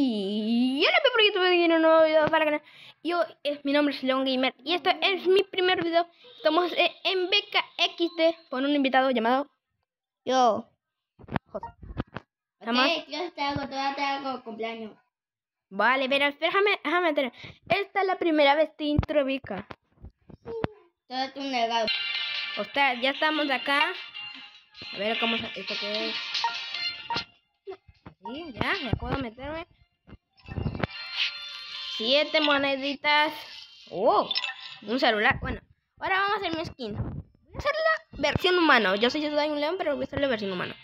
Y hola por YouTube y un nuevo video para el canal. Yo, eh, mi nombre es Leon Gamer y este es mi primer video. Estamos eh, en BKXD con un invitado llamado yo. José. Jamás. Ok, yo te hago, todavía te hago cumpleaños. Vale, pero déjame, déjame tener. Esta es la primera vez que intro Vika. Todo es un regalo. Ostras, ya estamos acá. A ver cómo se- esto que es. Sí, ya, ya puedo meterme. Siete moneditas. Oh, un celular. Bueno, ahora vamos a hacer mi skin. Voy a hacer la versión humano. Yo soy yo soy un león, pero voy a hacer la versión humano.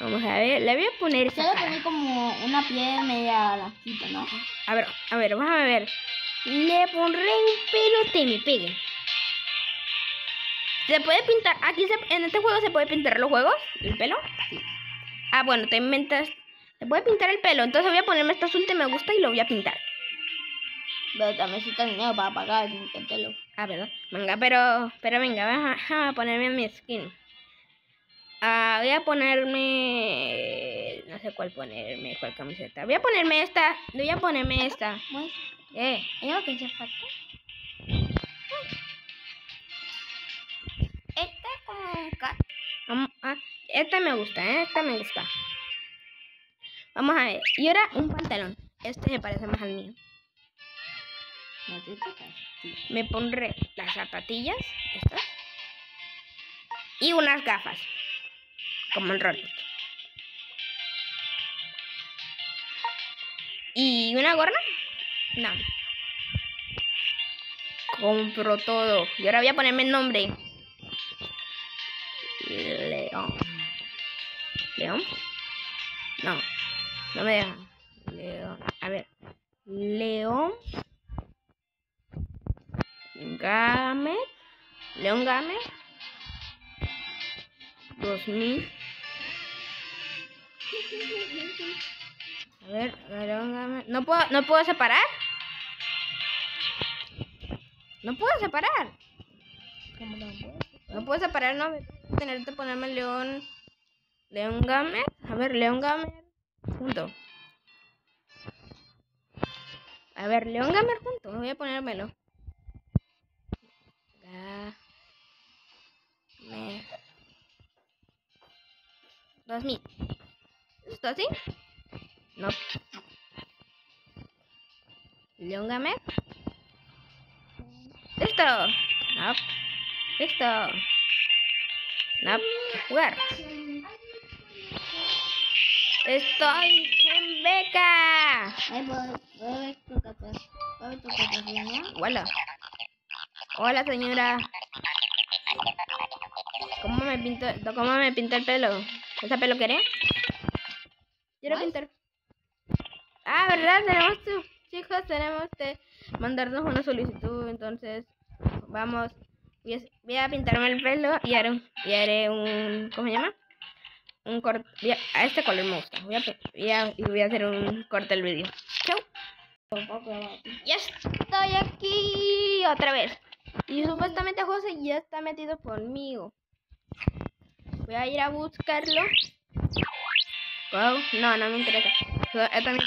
Vamos a ver, le voy a poner esa Solo cara. poner como una piel media blanquita, ¿no? A ver, a ver, vamos a ver. Le pondré un pelo que me pegue. ¿Se puede pintar? Aquí se- en este juego se puede pintar los juegos, el pelo. Ah, bueno, te inventas. Se puede pintar el pelo. Entonces voy a ponerme esta azul que me gusta y lo voy a pintar. Pero también necesito dinero para pagar el, el pelo. Ah, ¿verdad? Venga, pero, pero venga, vamos a, ponerme mi skin. Ah, voy a ponerme. No sé cuál ponerme, cuál camiseta. Voy a ponerme esta. Voy a ponerme esta. Eh. ¿hay algo que se falta? Esta es como un cat. Vamos a- esta me gusta, ¿eh? Esta me gusta. Vamos a ver. Y ahora un pantalón. Este me parece más al mío. Me pondré las zapatillas, estas. Y unas gafas. Como en Roblox. ¿Y una gorra? No. Compro todo. Y ahora voy a ponerme el nombre. León. ¿León? No. No me deja. León. A ver. León. Gamer. León Gamer. 2000. A ver, León Gamer. ¿No puedo, ¿No puedo separar? No puedo separar. ¿Cómo lo puedo? No puedo separar, no. Voy a tener que ponerme León. León Gamer. A ver, León Gamer. Junto. A ver, León Gamer junto. Voy a ponérmelo. 2000. ¿Esto así? No. León Gamer. Listo. No. Listo. No. Jugar. Estoy en beca. Ay, ¿puedo, puedo ver tu casa? ¿Puedo ver tu casa, Hola. Hola, señora. ¿Cómo me pinto, cómo me pinta el pelo? ¿Esa pelo querés? Quiero Ay. pintar. Ah, ¿verdad? Tenemos que, chicos, tenemos que mandarnos una solicitud. Entonces, vamos. Voy a, pintarme el pelo y haré un, y haré un ¿cómo se llama? Un corte. A este color me gusta. Voy a, pe- voy a, y voy a hacer un corte del vídeo. Chau. Ya estoy aquí otra vez. Y supuestamente José ya está metido conmigo. Voy a ir a buscarlo. Wow, no, no me interesa. Esta es mi.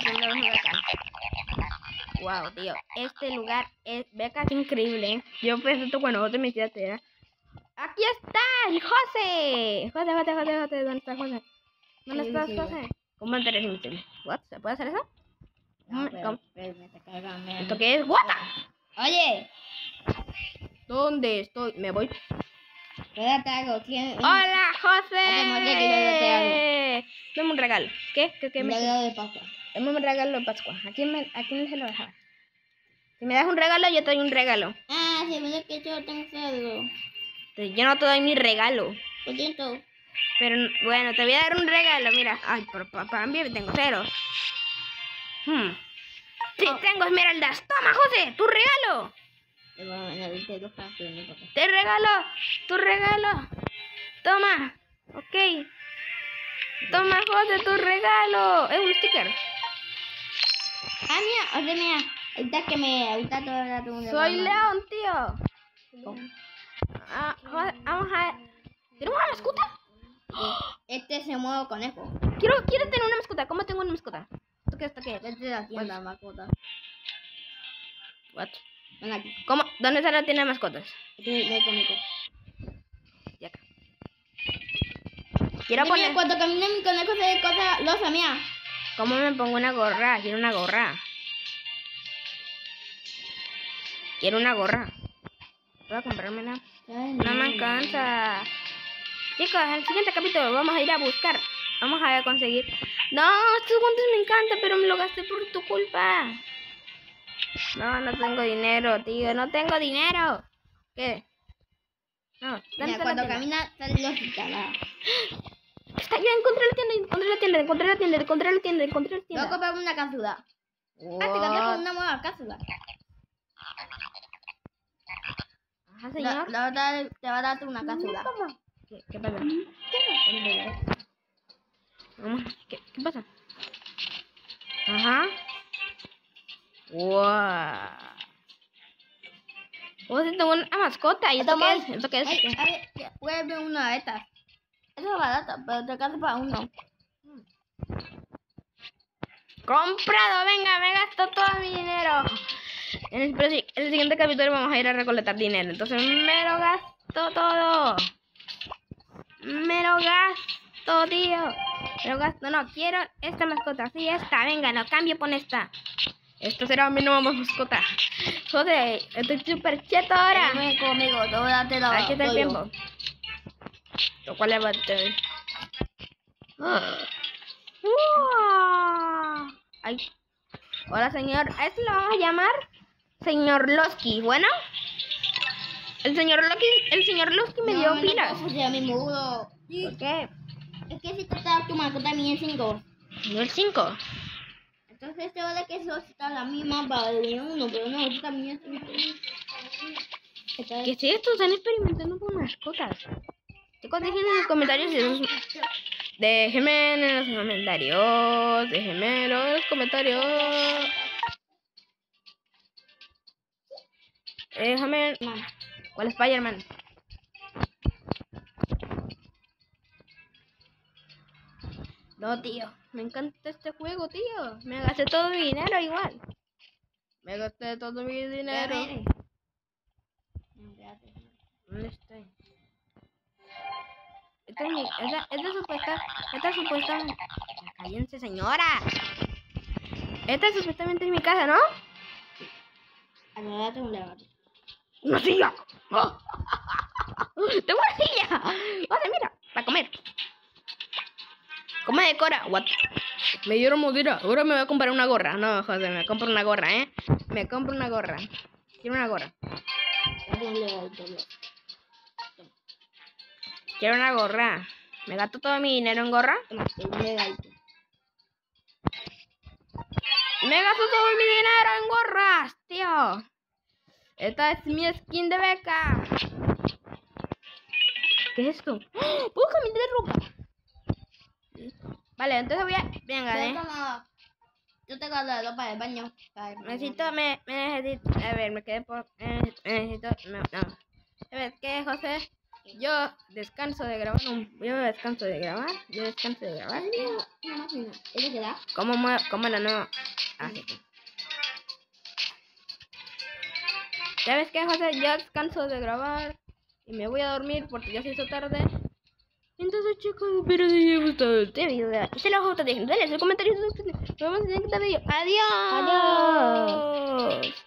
Wow, tío. Este lugar es beca es increíble. ¿eh? Yo pensé que cuando José me hiciera era. ¡Aquí está! ¡El José! José, José, José, José. ¿Dónde está José? ¿Dónde Sí, estás, sí. José? ¿Cómo eres invisible? ¿What? ¿Se puede hacer eso? No, pero, me. ¿Esto qué es? ¿What? Oye, ¿Dónde estoy? Me voy. Algo. ¡Hola, José! Dame un regalo. ¿Qué? ¿Qué, qué Un me regalo de Pascua. Dame un regalo de Pascua. ¿A quién, me, ¿A quién se lo dejaba? Si me das un regalo, yo te doy un regalo. Ah, se me que yo tengo cerdo. Entonces, yo no te doy mi regalo. Lo siento. Pero bueno, te voy a dar un regalo. Mira. Ay, pero pa- para mí tengo cero. Hmm. Sí, Oh. tengo esmeraldas. Toma, José, tu regalo. El para. Te regalo. Tu regalo. Toma. Ok. Toma, José, tu regalo. Es un sticker. Ah, mía, o sea, mía. Ahorita que me. Ahorita todavía tengo un Soy. León, tío. Ah, José, vamos a. ¿Tenemos una mascota? Este se mueve conejo. Quiero, quiero tener una mascota. ¿Cómo tengo una mascota? ¿Esto qué? ¿Esto qué? Vete a la tienda, mascota. What? Ven aquí. ¿Cómo? ¿Dónde está la tienda de mascotas? Aquí, ven conmigo. Y acá. Quiero Mira, poner... cuando camina mi conejo se ve cosa losa, mía. ¿Cómo me pongo una gorra? Quiero una gorra. Quiero una gorra. Voy a comprármela. No me alcanza. Chicos, en el siguiente capítulo vamos a ir a buscar. Vamos a conseguir. No, estos guantes me encantan, pero me lo gasté por tu culpa. No, no tengo dinero, tío. No tengo dinero. ¿Qué? No, ¿dónde Mira, cuando tienda? camina sale nada. Está, ya encontré la tienda, encontré la tienda, encontré la tienda, encontré la tienda, encontré la Te voy a tienda. comprar una cápsula. Ah, te con una nueva cápsula. Ajá, señor. la verdad, te va a dar una cápsula. ¿Qué, qué pasa? Vamos, ¿qué, qué pasa? Una mascota. ¿Y esto qué es? ¿Esto qué es? Ay, a ver, una de estas. Esa es barata, pero te alcanza para uno. Comprado, venga, me gasto todo mi dinero. En el, pero sí, en el siguiente capítulo vamos a ir a recolectar dinero. Entonces me lo gasto todo. Me lo gasto, tío. Me lo gasto. No, quiero esta mascota. Sí, esta. Venga, lo cambio por esta. Esta será mi nueva mascota. Joder, estoy súper cheto ahora. Ven conmigo, te voy a darte la Aquí está el tiempo. Lo cual es bastante. ¡Wow! Ay. Hola, señor. ¿A este lo vamos a llamar? Señor Losky. Bueno. El señor Loki, el señor Losky me dio no, pilas. No, puedo mi mudo. ¿Por qué? Es que si te tu mascota también en 5. Nivel 5. Entonces te vale que eso está la misma para el uno, pero no, también es Está- ¿Qué es esto? Están experimentando con mascotas. Chicos, dejen en los comentarios si esos- Déjenme en los comentarios. Déjenme en los comentarios. Déjame. ¿Cuál Spider-Man? No, tío. Me encanta este juego, tío. Me gasté todo mi dinero igual. Me gasté todo mi dinero. ¿Dónde estoy? Esta es mi. Esta, esta supuesta. Esta supuesta. Cállense, señora. Esta supuestamente es mi casa, ¿no? Ahora tengo un levante. ¡Una silla! ¡Oh! ¡Tengo una silla! ¡Vale, mira! Para comer. ¿Cómo decora? What? Me dieron modera. Ahora me voy a comprar una gorra. No, José, me compro una gorra, ¿eh? Me compro una gorra. Quiero una gorra. Quiero una gorra. ¿Me gasto todo mi dinero en gorra? Me gasto todo mi dinero en gorras, tío. Esta es mi skin de beca. ¿Qué es esto? ¡Oh! ¡Puedo cambiar de! Vale, entonces voy a... Venga, eh. Yo tengo la ropa del baño. para. Necesito, me, me necesito... A ver, me quedé por... eh, necesito... No, ver, ¿qué, José? Yo descanso de grabar. un- Yo descanso de grabar. Yo descanso de grabar. Mira, una máquina. ¿Eso qué da? ¿Cómo? ¿Cómo lo no? Ah. ¿Sabes qué, José? Ya descanso de grabar y me voy a dormir porque ya se hizo tarde chicos, espero que les haya gustado este video. Si les gusta, dejen denle sus comentarios. Nos vemos en el siguiente video. Adiós. Adiós.